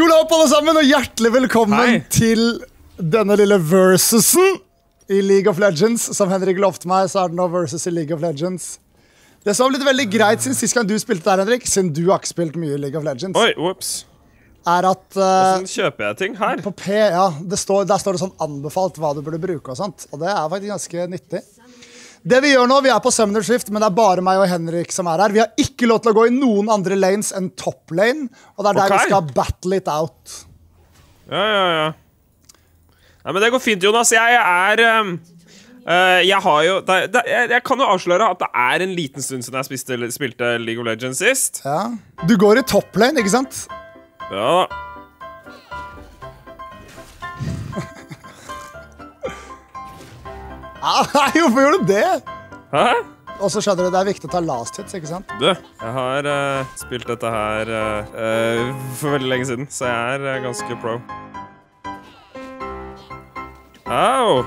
Tjola opp, alle sammen, og hjertelig velkommen Hei. til denne lille versusen i League of Legends. Som Henrik lovte meg, så er det nå versus i League of Legends. Det som har blitt veldig greit siden sist gang du spilte der, Henrik, siden du har ikke spilt mye i League of Legends, Oi, whoops. er at eh, uh, kjøper jeg ting her? på P, ja, det står, der står det sånn anbefalt hva du burde bruke og sånt. Og det er faktisk ganske nyttig. Det Vi gjør nå, vi er på Summoner Shift, men det er bare meg og Henrik som er her. Vi har ikke lov til å gå i noen andre lanes enn top lane, og det er der okay. vi skal battle it out. Ja, ja, ja. Nei, men det går fint, Jonas. Jeg er um, uh, Jeg har jo det, det, jeg, jeg kan jo avsløre at det er en liten stund siden jeg spiste, spilte League of Legends sist. Ja. Du går i top lane, ikke sant? Ja da. Nei, hvorfor gjorde du det? Hæ? Og så skjønner du, det er viktig å ta last hits, ikke sant? Du, jeg har uh, spilt dette her eh, for veldig lenge siden, så jeg er uh, ganske pro. Au!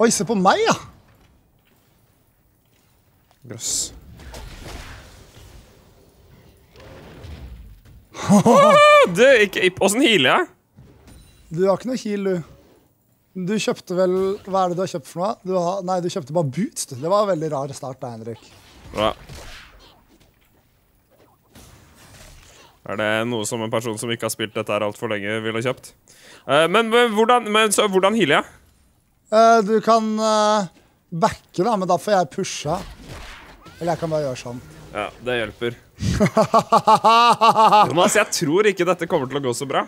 Oi, se på meg, ja. Grøss. Du, ikke Åssen healer jeg? Du har ikke noe heal, du. Du kjøpte vel Hva er det du har kjøpt for noe? Du har, nei, du kjøpte bare boots. Det var en veldig rar start da, Henrik. Bra. Er det noe som en person som ikke har spilt dette her altfor lenge, ville kjøpt? Uh, men, men, hvordan, men så, hvordan healer jeg? Uh, du kan uh, backe, da, men da får jeg pusha. Eller jeg kan bare gjøre sånn. Ja, det hjelper. Jonas, jeg tror ikke dette kommer til å gå så bra.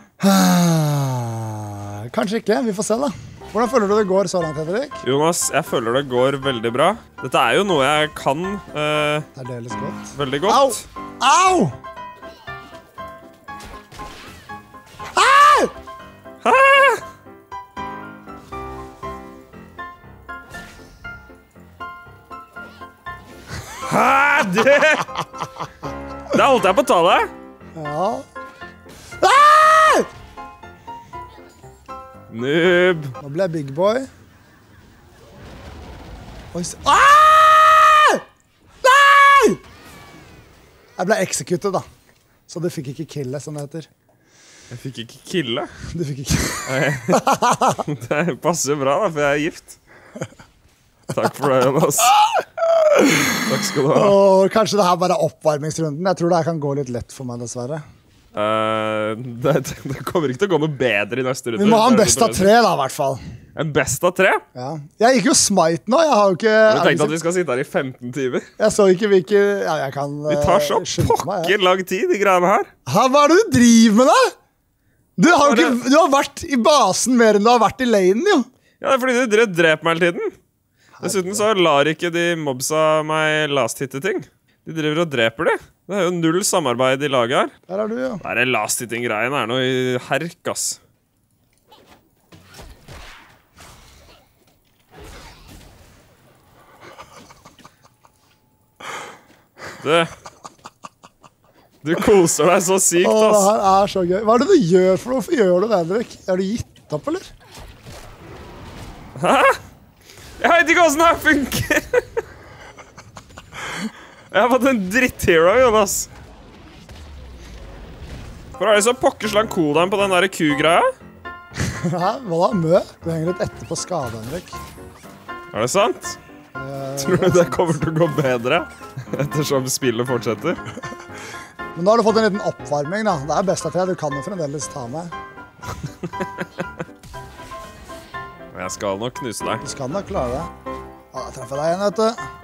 Kanskje ikke. Vi får se, da. Hvordan føler du det går så langt, Henrik? Jonas, jeg føler det går veldig bra. Dette er jo noe jeg kan eh, Særdeles godt. veldig Au! godt. Au! Au! Hæ? Det Der holdt jeg på å ta deg. Ja. Noob. Nå ble jeg big boy. Oi, se ah! Nei! Jeg ble executed, da. Så du fikk ikke killet, som det heter. Jeg fikk ikke kille. Du fikk ikke Det passer bra, da, for jeg er gift. Takk for det, Jonas. Takk skal du ha. Og Kanskje det her bare er oppvarmingsrunden. Jeg tror det her kan gå litt lett for meg, dessverre. Eh, det, det kommer ikke til å gå noe bedre i neste runde. Vi må ha en best av tre, da, i hvert fall. En best av tre? Ja. Jeg gikk jo smite nå. Jeg har jo ikke Har du tenkt at vi skal sitte her i 15 timer? Jeg så ikke hvilke Ja, jeg kan Vi tar så eh, pokker lang tid, de greiene her. Hæ, Hva er det du driver med, da? Du har, jo ikke, du har vært i basen mer enn du har vært i lanen, jo. Ja, det er fordi du dreper meg hele tiden. Dessuten så lar ikke de mobsa meg last-hitte ting. De driver og dreper de. Det er jo null samarbeid i laget her. Der er du, ja. Der er last-hitting-greien er noe i herk, ass. Du Du koser deg så sykt, ass. Åh, det her er så gøy. Hva er det du gjør for noe? Hvorfor gjør du det, Henrik? Er du gitt opp, eller? Hæ? Jeg vet ikke åssen det her funker. Jeg har fått en dritt-hero, Jonas. Hvor er det så pokker slang cooldown på den der ku-greia? Hæ? Hva da? Mø? Du henger litt etter på skade, Henrik. Er det sant? Eh, Tror du det kommer til å gå bedre ettersom spillet fortsetter? Men nå har du fått en liten oppvarming, da. Det er best av tre. Du kan jo fremdeles ta meg. Jeg skal nok knuse deg. Du skal nok klare det. Ja, da treffer jeg deg igjen, vet du.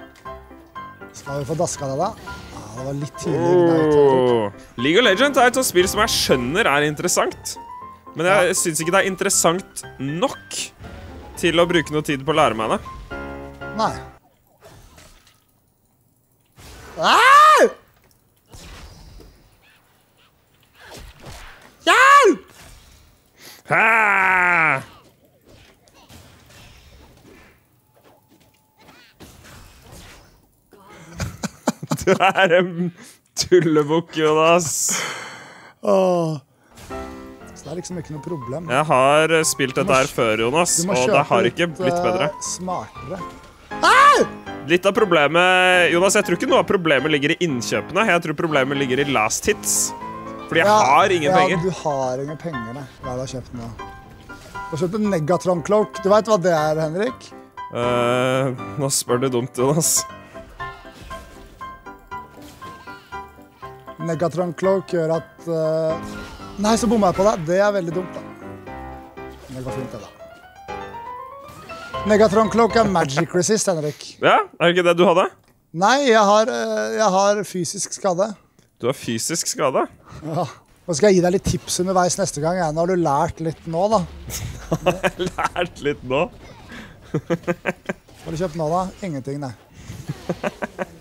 Skal vi få daska deg, da? Ja, det var litt tidlig. Oh. League of Legends er et sånt spill som jeg skjønner er interessant. Men jeg syns ikke det er interessant nok til å bruke noe tid på å lære meg det. Nei. Au! Hjelp! Hæ! Du er en tullebukk, Jonas. Åh. Så det er liksom ikke noe problem. Jeg har spilt dette her før, Jonas, og det har ikke litt, blitt bedre. eh, smartere. Litt av problemet Jonas, jeg tror ikke noe av problemet ligger i innkjøpene. Jeg tror problemet ligger i last hits. Fordi jeg Ja, har ingen ja, penger. Du har ingen penger, nei. Hva det du har kjøpt nå? Du har kjøpt en Negatron Cloak. Du veit hva det er, Henrik? Uh, nå spør du dumt, Jonas. Negatron Cloak gjør at uh... Nei, så bomma jeg på deg. Det er veldig dumt, da. Det går fint, det, da. Negatron Cloak er magic resist, Henrik. Ja, er det ikke det du hadde? Nei, jeg har, eh, jeg har fysisk skade. Du har fysisk skade. Ja. Nå skal jeg gi deg litt tips underveis neste gang. Ja. Nå har du lært litt nå, da. Lært litt nå. Hva har du kjøpt nå, da? Ingenting, nei.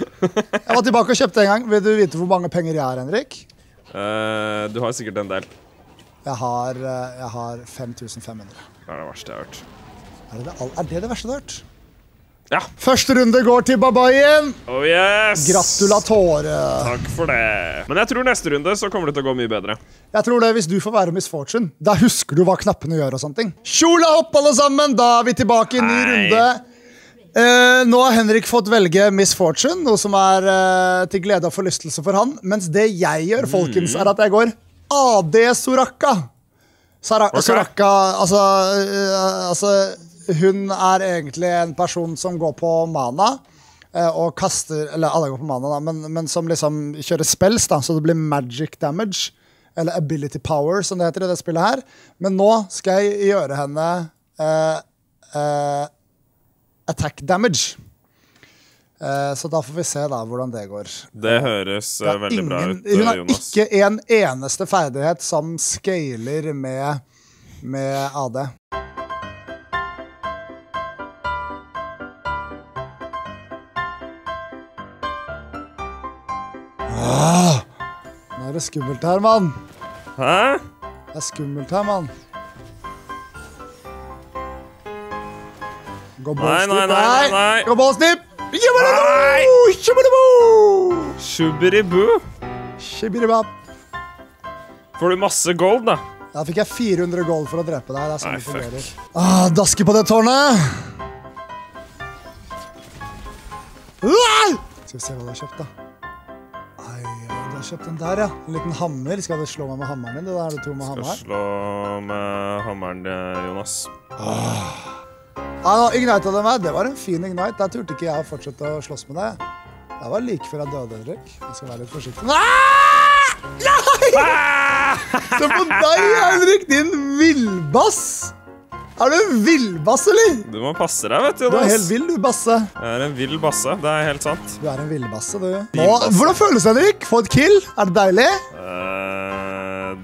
Jeg var tilbake og kjøpte en gang. Vil du vite hvor mange penger jeg har, Henrik? Uh, du har sikkert en del. Jeg har, eh, jeg har 5500. Det er det verste jeg har hørt. Er det det, er det det verste du har hørt? Ja. Første runde går til Babayen. Oh yes! Gratulatore. Takk for det. Men jeg tror neste runde så kommer det til å gå mye bedre. Jeg tror det hvis du får være Miss Fortune. Da husker du hva knappene gjør og sånne ting. Kjola hopp, alle sammen! Da er vi tilbake i ny Hei. runde. Eh, nå har Henrik fått velge Miss Fortune, noe som er uh, til glede og forlystelse for han. Mens det jeg gjør, folkens, er at jeg går AD Soraka. Sara Ok. Soraka, altså, uh, altså Hun er egentlig en person som går på mana. Og kaster Eller alle går på mana, da, men, men som liksom kjører spells, da, så det blir magic damage. Eller ability power, som det heter i det spillet her. Men nå skal jeg gjøre henne eh, eh, attack damage. Eh, så da får vi se da hvordan det går. Det høres eh, Det veldig veldig bra ut, Jonas Hun har Jonas. ikke en eneste ferdighet som scaler med, med AD. Ah, nå er det skummelt her, mann. Hæ? Det er skummelt her, mann. Gå Nei, nei, nei, nei. Gå. Nei. Jibbalaboo! Jibbalaboo! Får du masse gold, da? Da fikk jeg 400 gold for å drepe deg. Det er sånn det fungerer. Ah, daske på det tårnet! Uah! Skal vi se hva du har kjøpt, da. Ai, du har kjøpt den der, ja. En liten hammer. Skal du slå meg med hammeren din? Det der er det to med Skal hammer. slå med hammeren, eh, Jonas. Ah, nå ignita det meg. Det var en fin ignite. Der turte ikke jeg å fortsette å slåss med deg. Det var like før jeg døde, Henrik. Jeg skal være litt forsiktig. Nei! Se på deg, Henrik, din villbass! Er du en villbass, eller? Du må passe deg, vet du, Du er helt vill, du, basse. Jeg er en vill basse. Det er helt sant. Du er en villbasse, du. Nå, hvordan føles det, Henrik? Få et kill? Er det deilig? Eh,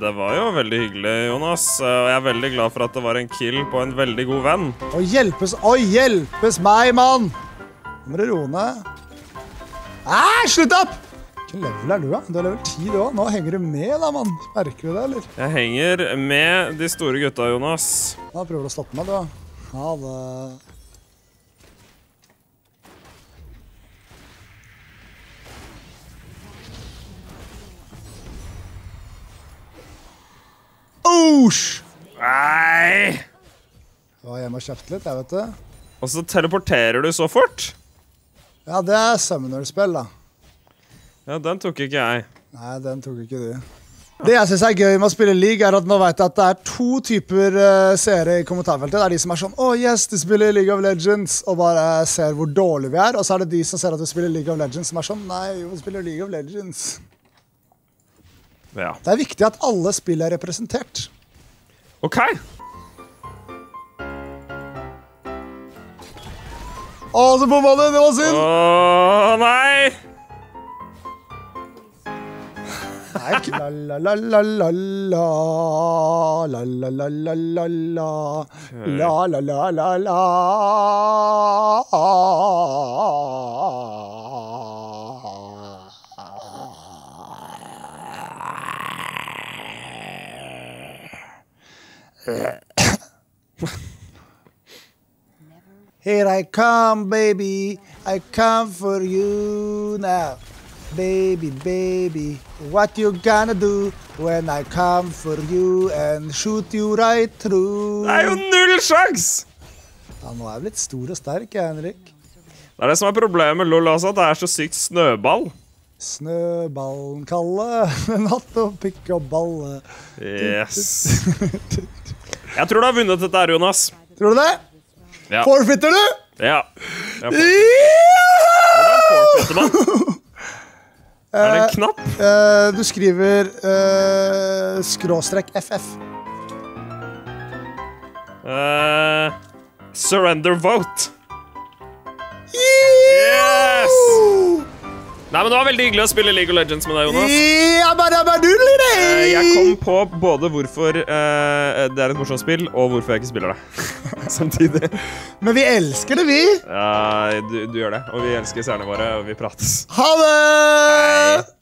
det var jo veldig hyggelig, Jonas. Og jeg er veldig glad for at det var en kill på en veldig god venn. Å hjelpes, å hjelpes meg, mann! Nå må du roe ned. Æh, slutt opp! Hvilken level er du, da? Du er level 10, du òg. Nå henger du med, da, mann. Merker du det, eller? Jeg henger med de store gutta, Jonas. Da prøver du å stoppe meg, du. Ha det. Osj! Nei! Jeg var hjemme og kjøpte litt, jeg, vet du. Og så teleporterer du så fort. Ja, det er Summoner-spill, da. Ja, den tok ikke jeg. Nei, den tok ikke du. Det jeg synes er gøy med å spille league, er at nå vet jeg at det er to typer uh, seere i kommentarfeltet. Det er de som er sånn Å, yes, du spiller League of Legends, og bare ser hvor dårlig vi er. Og så er det de som ser at du spiller League of Legends, som er sånn Nei, vi spiller League of Legends. Ja. Det er viktig at alle spill er representert. OK. Å, så bomma du! Det var synd! Å nei! Nei, ikke Here I come, baby. I come for you now. Baby, baby, what you gonna do when I come for you and shoot you right through? Det er jo null sjans! Ja, nå er jeg blitt stor og sterk, jeg, Henrik. Det er det som er problemet med LOL også, at det er så sykt snøball. Snøballen kalle, natt og pikk og balle. Yes. Jeg tror du har vunnet dette her, Jonas. Tror du det? Ja. Forfitter du? ja. Jeg forfitter. Hvordan forfitter man? Er det en knapp? Uh, du skriver uh, skråstrekk FF. Uh, surrender vote. Yes! Nei, men Det var veldig hyggelig å spille League of Legends med deg, Jonas. Ja. Eh, Jeg kom på både hvorfor eh, det er et morsomt spill, og hvorfor jeg ikke spiller det. Samtidig. Men vi elsker det, vi. Ja, du, du gjør det. Og vi elsker seerne våre, og vi prates. Ha det!